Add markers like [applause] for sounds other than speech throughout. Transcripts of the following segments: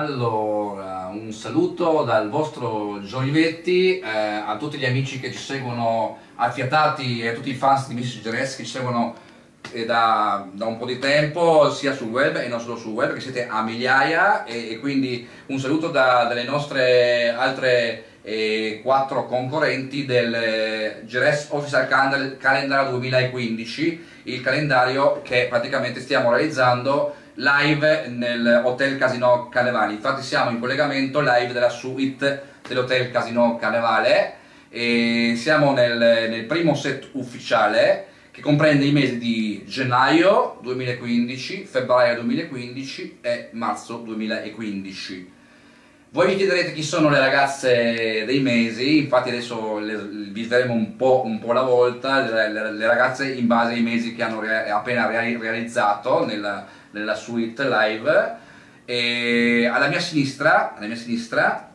Allora, un saluto dal vostro Giolivetti eh, a tutti gli amici che ci seguono affiatati e a tutti i fans di Mrs. Jerez che ci seguono eh, da, da, un po' di tempo sia sul web e non solo sul web che siete a migliaia e, e quindi un saluto da, dalle nostre altre eh, quattro concorrenti del Jerez Official Calendar 2015 il calendario che praticamente stiamo realizzando live nel Hotel Casino Carnevale. Infatti siamo in collegamento live della suite dell'Hotel Casino Carnevale e siamo nel, nel primo set ufficiale che comprende i mesi di gennaio 2015, febbraio 2015 e marzo 2015. Voi vi chiederete chi sono le ragazze dei mesi, infatti adesso le, vi vedremo un po', un po', alla volta, le, le, le, ragazze in base ai mesi che hanno re, appena realizzato nella, nella suite live. E alla mia sinistra, alla mia sinistra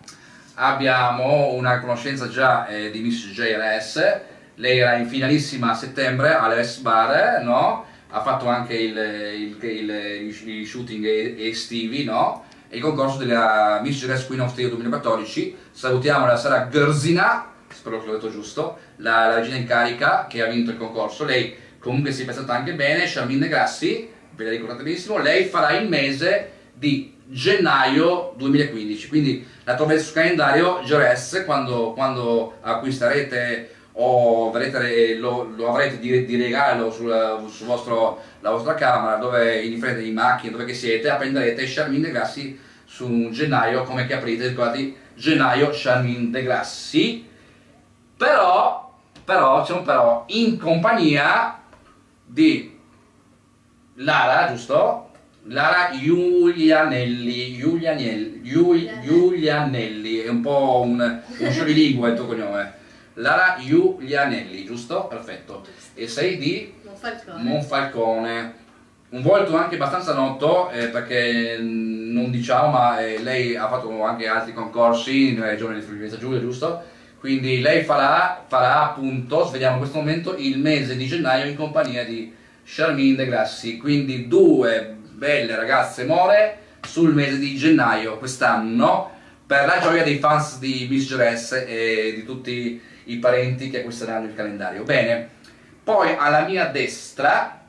abbiamo una conoscenza già eh, di Miss JRS, lei era in finalissima a settembre all'Es Bar, no? ha fatto anche i shooting estivi, no? Il concorso della Miss Jerez Queen of Steel 2014. Salutiamo la Sara Gerzina, spero che l'ho detto giusto, la, la, regina in carica che ha vinto il concorso. Lei comunque si è prestata anche bene, Charmine Grassi, ve la ricordate benissimo, lei farà il mese di gennaio 2015, quindi la trovate sul calendario Jerez quando, quando acquisterete o avrete, lo, lo, avrete di, di regalo sulla, sul vostro, la vostra camera dove in fretta di macchine, dove che siete, appenderete Charmin De Grassi su gennaio, come che aprite, ricordate, gennaio Charmin De Grassi, però, però, c'è un però, in compagnia di Lara, giusto? Lara Giulianelli, Giulianelli, Giulianelli, è un po' un, un il tuo cognome. Lara Giulianelli, giusto? Perfetto. E sei di Monfalcone. Monfalcone. Un volto anche abbastanza noto eh, perché non diciamo, ma eh, lei ha fatto anche altri concorsi nella regione di Friuli Giulia, giusto? Quindi lei farà, farà appunto, svegliamo in questo momento, il mese di gennaio in compagnia di Charmine De Grassi. Quindi due belle ragazze more sul mese di gennaio quest'anno per la gioia dei fans di Miss Jerez e di tutti i parenti che acquisteranno il calendario. Bene, poi alla mia destra,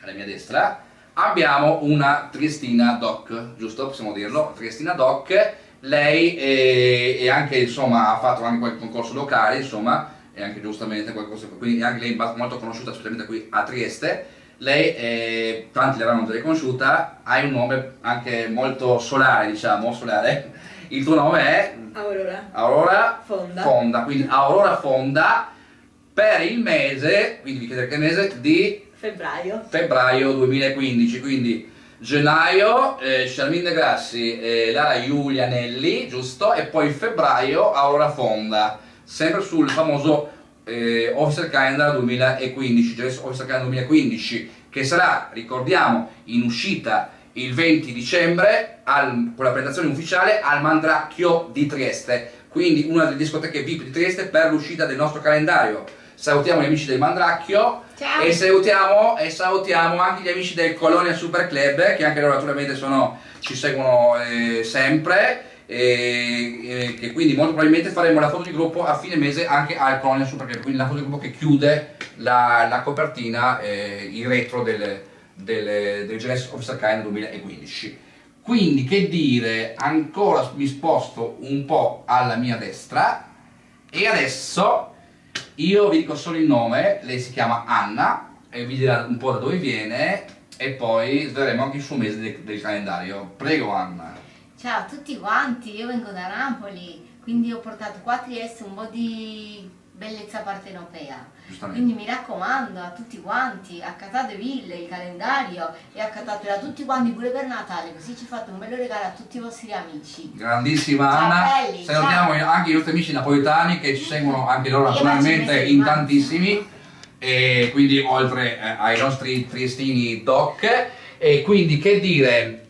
alla mia destra abbiamo una Triestina Doc, giusto? Possiamo dirlo? Triestina Doc, lei è, è anche, insomma, ha fatto anche qualche concorso locale, insomma, e anche giustamente qualcosa, quindi anche lei è molto conosciuta, specialmente qui a Trieste. Lei, è, tanti l'avranno già riconosciuta, ha un nome anche molto solare, diciamo, solare. Il tuo nome è Aurora. Aurora Fonda. Fonda, quindi Aurora Fonda per il mese, quindi vi chiedete che mese, di febbraio, febbraio 2015, quindi gennaio eh, Charmine Grassi e Lara Giulianelli, giusto? E poi febbraio Aurora Fonda, sempre sul famoso eh, Officer Calendar 2015, Officer Calendar 2015, che sarà, ricordiamo, in uscita il 20 dicembre al, con la presentazione ufficiale al Mandracchio di Trieste, quindi una delle discoteche VIP di Trieste per l'uscita del nostro calendario. Salutiamo gli amici del Mandracchio e salutiamo, e salutiamo, anche gli amici del Colonia Super Club che anche loro naturalmente sono, ci seguono eh, sempre. E, e, quindi molto probabilmente faremo la foto di gruppo a fine mese anche al Colonia Super Club, quindi la foto di gruppo che chiude la, la copertina, eh, il retro del, del, del of Sarkine 2015. Quindi che dire, ancora mi sposto un po' alla mia destra e adesso io vi dico solo il nome, lei si chiama Anna e vi dirà un po' da dove viene e poi sveleremo anche il suo mese del, del calendario. Prego Anna. Ciao a tutti quanti, io vengo da Napoli, quindi ho portato qua a Trieste un po' di bellezza partenopea. Quindi mi raccomando a tutti quanti, accatatevi il calendario e accatatelo a tutti quanti pure per Natale, così ci fate un bello regalo a tutti i vostri amici. Grandissima ciao Anna, belli, salutiamo ciao. anche i nostri amici napoletani che ci seguono anche loro naturalmente in tantissimi. E quindi oltre eh, ai nostri triestini doc. E quindi che dire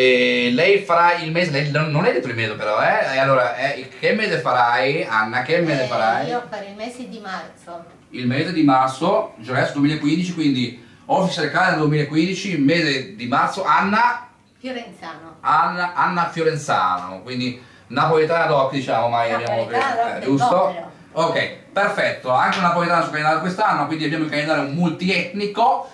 e lei farà il mese, lei non hai detto il mese però, eh? E allora, eh, che mese farai, Anna? Che mese eh, farai? Io farò il mese di marzo. Il mese di marzo, Gires 2015, quindi Official Calendar 2015, mese di marzo. Anna, Fiorenzano. Anna, Anna Fiorenzano, quindi napoletana doc diciamo mai abbiamo eh, giusto? Ok, perfetto, anche una napoletana sul calendario quest'anno, quindi abbiamo il calendario multietnico,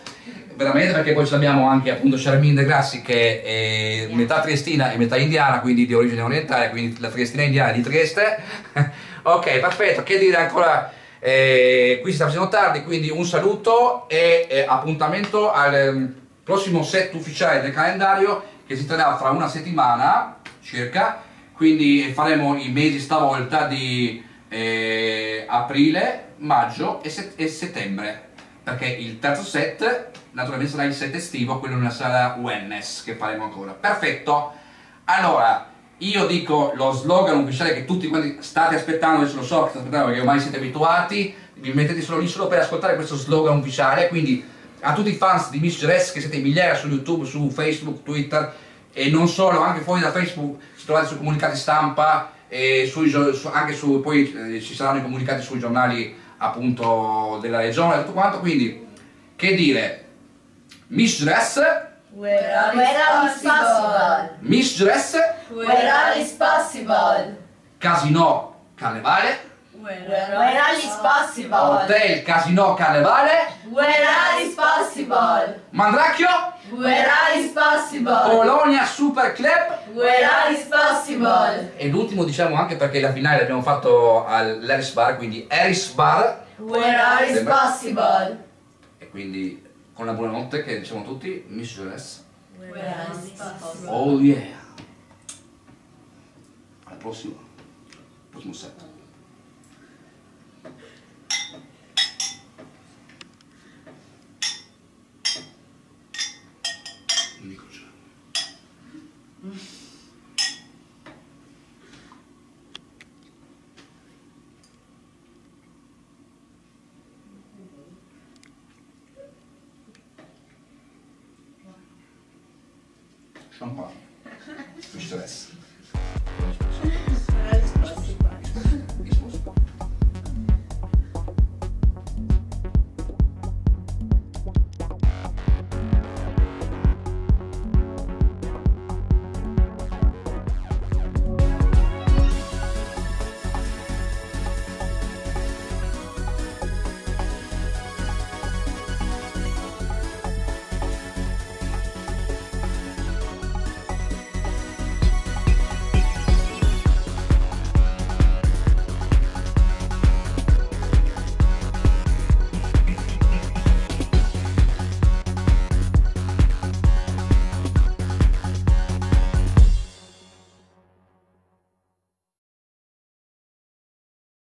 veramente perché poi ci abbiamo anche appunto Charmin de Grassi che è metà triestina e metà indiana, quindi di origine orientale, quindi la triestina indiana di Trieste. [laughs] ok, perfetto, che dire ancora? Eh, qui si sta facendo tardi, quindi un saluto e eh, appuntamento al eh, prossimo set ufficiale del calendario che si terrà fra una settimana circa, quindi faremo i mesi stavolta di eh, aprile, maggio e, set- e settembre, perché il terzo set naturalmente sarà il set estivo, quello nella sala wellness che faremo ancora. Perfetto, allora io dico lo slogan ufficiale che tutti quanti state aspettando, adesso lo so che state aspettando perché ormai siete abituati, vi mettete solo lì solo per ascoltare questo slogan ufficiale, quindi a tutti i fans di Miss Dress che siete migliaia su YouTube, su Facebook, Twitter e non solo, anche fuori da Facebook, si trovate su comunicati stampa e sui, su, anche su, poi eh, ci saranno i comunicati sui giornali appunto della regione e tutto quanto, quindi che dire, Miss Dress, Where all is possible. Miss Dress, Where all is possible. Casino Carnevale, Where all is possible. Hotel Casino Carnevale, Where all is possible. Mandracchio, Where all is possible. Polonia Super Club Where all is possible. e l'ultimo diciamo anche perché la finale l'abbiamo fatto all'Eris Bar, quindi Eris Bar Where all is possible. e quindi con la buonanotte che diciamo tutti Miss Dress. Where all is possible. Oh yeah! Al prossimo, prossimo set. Non dico già. Champagne. Miss Dress.